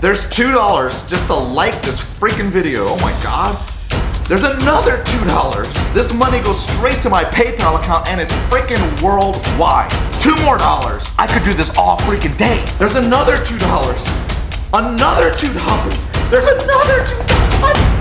There's $2 just to like this freaking video. Oh my God. There's another $2. This money goes straight to my PayPal account and it's freaking worldwide. Two more dollars. I could do this all freaking day. There's another $2. Another $2. There's another $2.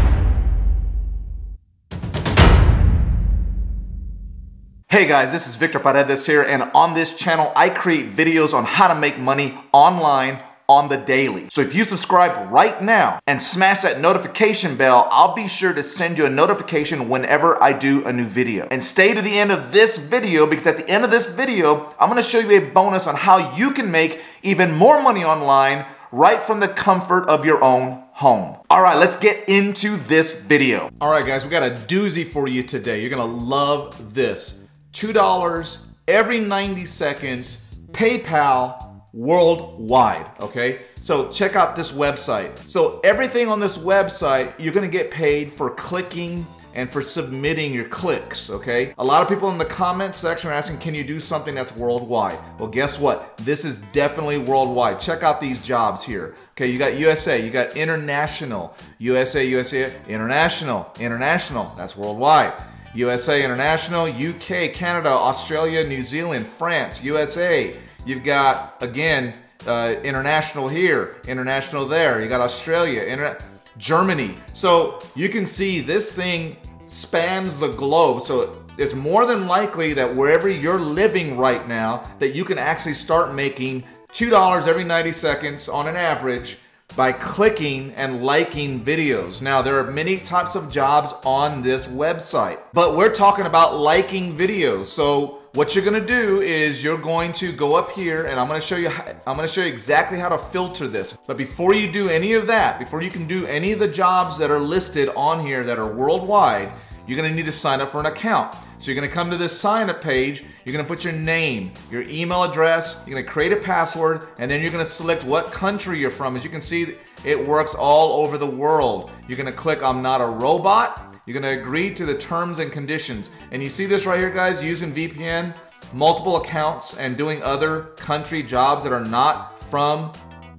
Hey guys, this is Victor Paredes here and on this channel I create videos on how to make money online on the daily. So if you subscribe right now and smash that notification bell, I'll be sure to send you a notification whenever I do a new video. And stay to the end of this video because at the end of this video, I'm gonna show you a bonus on how you can make even more money online right from the comfort of your own home. All right, let's get into this video. All right, guys, we got a doozy for you today. You're gonna love this. $2 every 90 seconds, PayPal worldwide, okay? So check out this website. So everything on this website, you're gonna get paid for clicking and for submitting your clicks, okay? A lot of people in the comment section are asking, can you do something that's worldwide? Well, guess what? This is definitely worldwide. Check out these jobs here. Okay, you got USA, you got international, USA, USA, international, international, that's worldwide. USA, international, UK, Canada, Australia, New Zealand, France, USA, You've got, again, uh, international here, international there. You got Australia, inter Germany. So you can see this thing spans the globe. So it's more than likely that wherever you're living right now, that you can actually start making $2 every 90 seconds on an average by clicking and liking videos. Now, there are many types of jobs on this website, but we're talking about liking videos. So what you're gonna do is you're going to go up here and I'm gonna show you I'm gonna show you exactly how to filter this. But before you do any of that, before you can do any of the jobs that are listed on here that are worldwide, you're gonna need to sign up for an account. So you're gonna come to this sign up page, you're gonna put your name, your email address, you're gonna create a password, and then you're gonna select what country you're from. As you can see, it works all over the world. You're gonna click I'm not a robot, you're gonna agree to the terms and conditions. And you see this right here, guys, using VPN, multiple accounts, and doing other country jobs that are not from,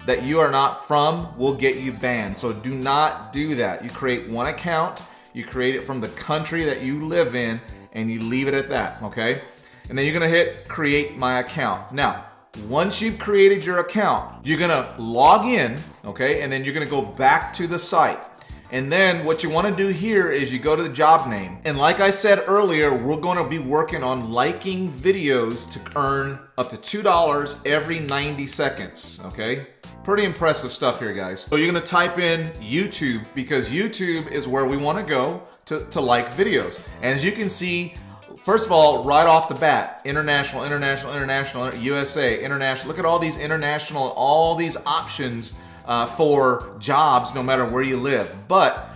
that you are not from, will get you banned. So do not do that. You create one account, you create it from the country that you live in, and you leave it at that, okay? And then you're gonna hit create my account. Now, once you've created your account, you're gonna log in, okay? And then you're gonna go back to the site. And then what you wanna do here is you go to the job name. And like I said earlier, we're gonna be working on liking videos to earn up to $2 every 90 seconds, okay? Pretty impressive stuff here, guys. So you're gonna type in YouTube because YouTube is where we wanna go to, to like videos. And as you can see, first of all, right off the bat, international, international, international, USA, international. Look at all these international, all these options uh, for jobs no matter where you live. But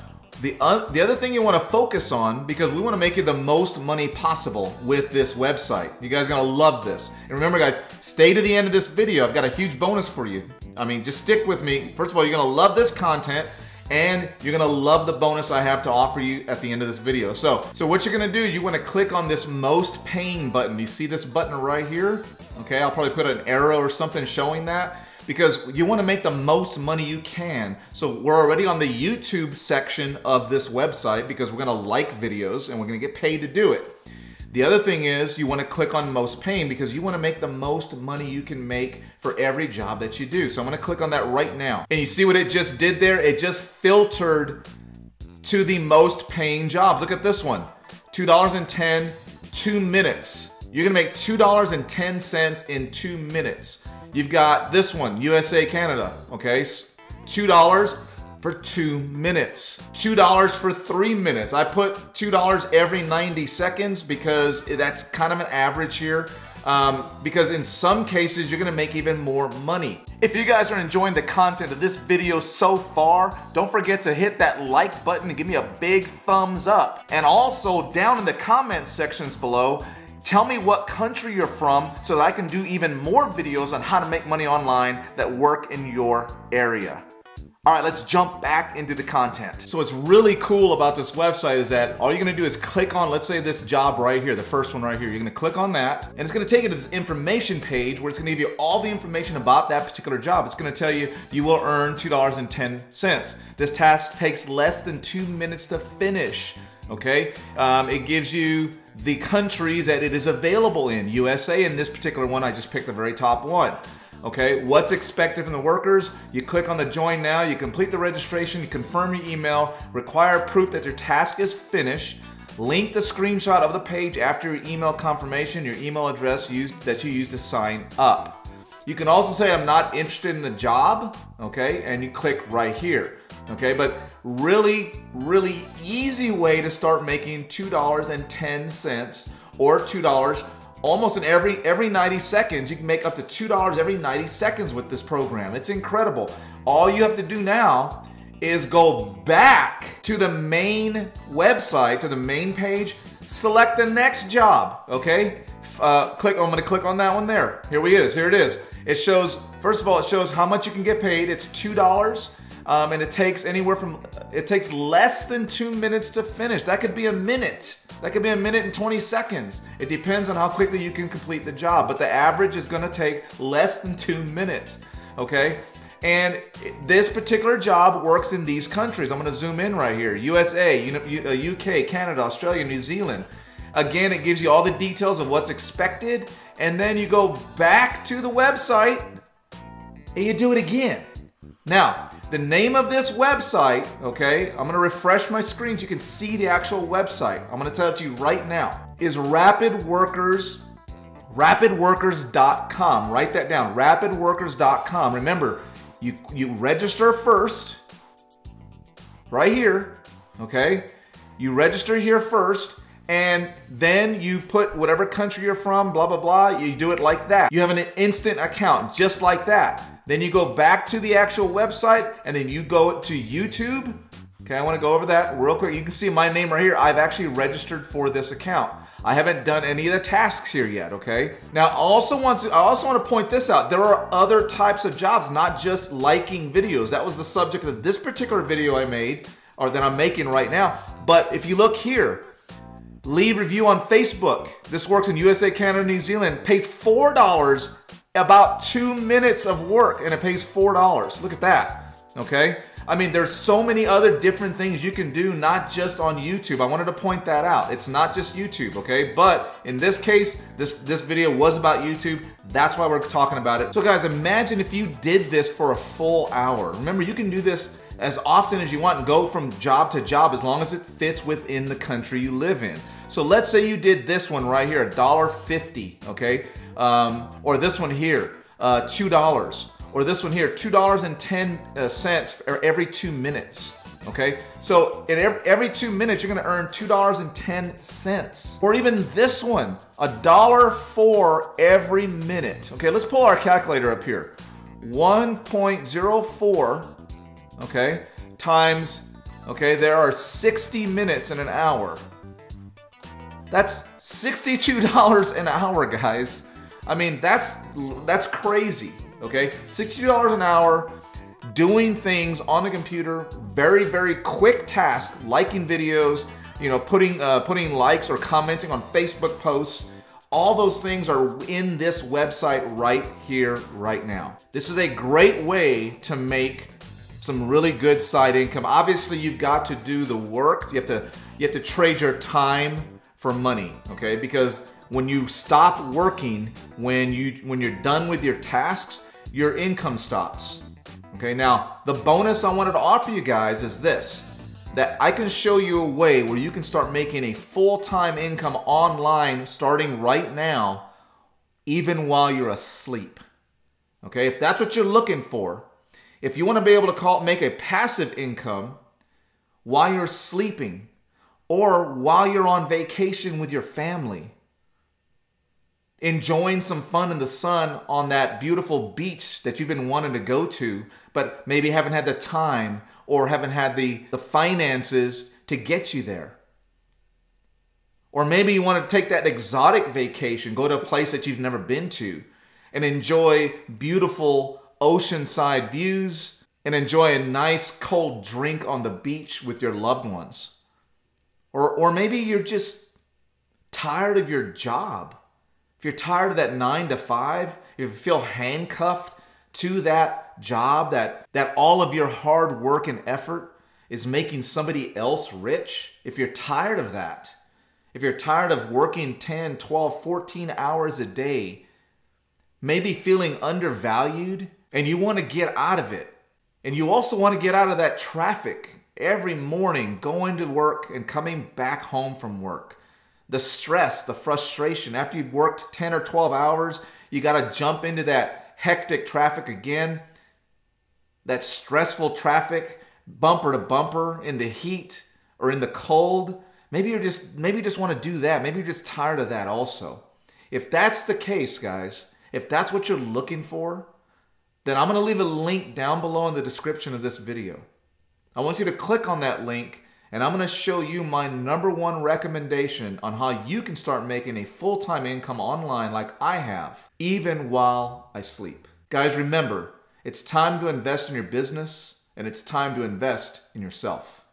the, uh, the other thing you want to focus on, because we want to make you the most money possible with this website. You guys are going to love this. And remember guys, stay to the end of this video. I've got a huge bonus for you. I mean, just stick with me. First of all, you're going to love this content and you're gonna love the bonus I have to offer you at the end of this video. So, so what you're gonna do, you wanna click on this most paying button. You see this button right here? Okay, I'll probably put an arrow or something showing that because you want to make the most money you can. So we're already on the YouTube section of this website because we're going to like videos and we're going to get paid to do it. The other thing is you want to click on most paying because you want to make the most money you can make for every job that you do. So I'm to click on that right now. And you see what it just did there? It just filtered to the most paying jobs. Look at this one. $2.10, two minutes. You're gonna make $2.10 in two minutes. You've got this one, USA, Canada, okay? $2 for two minutes. $2 for three minutes. I put $2 every 90 seconds because that's kind of an average here. Um, because in some cases, you're gonna make even more money. If you guys are enjoying the content of this video so far, don't forget to hit that like button and give me a big thumbs up. And also down in the comment sections below, Tell me what country you're from so that I can do even more videos on how to make money online that work in your area. All right, let's jump back into the content. So what's really cool about this website is that all you're gonna do is click on, let's say this job right here, the first one right here. You're gonna click on that, and it's gonna take you to this information page where it's gonna give you all the information about that particular job. It's gonna tell you you will earn $2.10. This task takes less than two minutes to finish, okay? Um, it gives you the countries that it is available in. USA, in this particular one, I just picked the very top one. Okay, what's expected from the workers? You click on the join now, you complete the registration, you confirm your email, require proof that your task is finished, link the screenshot of the page after your email confirmation, your email address used that you use to sign up. You can also say I'm not interested in the job, okay, and you click right here, okay, but really, really easy way to start making $2.10 or $2 almost in every every 90 seconds. You can make up to $2 every 90 seconds with this program. It's incredible. All you have to do now is go back to the main website to the main page select the next job okay? Uh, click I'm gonna click on that one there. Here we is here it is. It shows first of all it shows how much you can get paid. It's two dollars um, and it takes anywhere from it takes less than two minutes to finish that could be a minute that could be a minute and 20 seconds. It depends on how quickly you can complete the job, but the average is gonna take less than two minutes, okay? And this particular job works in these countries. I'm gonna zoom in right here. USA, UK, uh, Canada, Australia, New Zealand. Again, it gives you all the details of what's expected, and then you go back to the website and you do it again. Now, the name of this website, okay, I'm gonna refresh my screen so you can see the actual website. I'm gonna tell it to you right now, is Rapid Workers, rapidworkers.com. Write that down, rapidworkers.com. Remember, you, you register first, right here, okay? You register here first, and then you put whatever country you're from, blah, blah, blah. You do it like that. You have an instant account just like that. Then you go back to the actual website and then you go to YouTube. Okay, I wanna go over that real quick. You can see my name right here. I've actually registered for this account. I haven't done any of the tasks here yet, okay? Now, I also want to I also want to point this out. There are other types of jobs, not just liking videos. That was the subject of this particular video I made or that I'm making right now. But if you look here, Leave review on Facebook. This works in USA, Canada, New Zealand. Pays $4 about two minutes of work and it pays $4. Look at that, okay? I mean, there's so many other different things you can do, not just on YouTube. I wanted to point that out. It's not just YouTube, okay? But in this case, this, this video was about YouTube. That's why we're talking about it. So guys, imagine if you did this for a full hour. Remember, you can do this as often as you want and go from job to job as long as it fits within the country you live in. So let's say you did this one right here, $1.50, okay? Um, or this one here, uh, $2. Or this one here, $2.10 for every two minutes. Okay, so in every, every two minutes, you're gonna earn $2.10. Or even this one, a dollar for every minute. Okay, let's pull our calculator up here. 1.04, okay, times, okay, there are 60 minutes in an hour. That's $62 an hour, guys. I mean, that's that's crazy, okay? $62 an hour doing things on the computer, very very quick task, liking videos, you know, putting uh, putting likes or commenting on Facebook posts. All those things are in this website right here, right now. This is a great way to make some really good side income. Obviously, you've got to do the work. You have to you have to trade your time for money, okay? Because when you stop working, when you when you're done with your tasks, your income stops. Okay? Now, the bonus I wanted to offer you guys is this that I can show you a way where you can start making a full-time income online starting right now even while you're asleep. Okay? If that's what you're looking for, if you want to be able to call make a passive income while you're sleeping, or while you're on vacation with your family, enjoying some fun in the sun on that beautiful beach that you've been wanting to go to, but maybe haven't had the time or haven't had the, the finances to get you there. Or maybe you want to take that exotic vacation, go to a place that you've never been to, and enjoy beautiful oceanside views, and enjoy a nice cold drink on the beach with your loved ones. Or, or maybe you're just tired of your job. If you're tired of that nine to five, if you feel handcuffed to that job, that, that all of your hard work and effort is making somebody else rich, if you're tired of that, if you're tired of working 10, 12, 14 hours a day, maybe feeling undervalued, and you want to get out of it, and you also want to get out of that traffic every morning going to work and coming back home from work. The stress, the frustration after you've worked 10 or 12 hours, you got to jump into that hectic traffic again. That stressful traffic, bumper to bumper in the heat or in the cold. Maybe you're just maybe you just want to do that. Maybe you're just tired of that also. If that's the case, guys, if that's what you're looking for, then I'm going to leave a link down below in the description of this video. I want you to click on that link and I'm going to show you my number one recommendation on how you can start making a full-time income online like I have, even while I sleep. Guys, remember, it's time to invest in your business and it's time to invest in yourself.